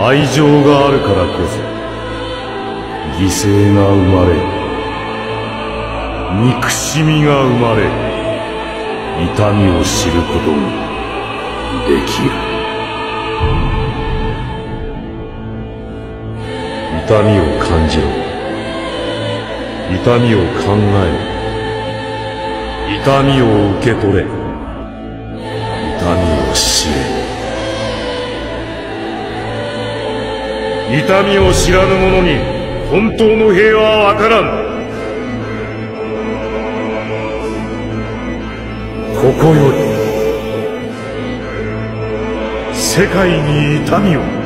愛情があるからこそ犠牲が生まれ憎しみが生まれ痛みを知ることができる。痛みを感じろ。痛みを考え痛みを受け取れ。痛みを知れ。痛みを知らぬ者に本当の平和はわからん。ここより世界に痛みを。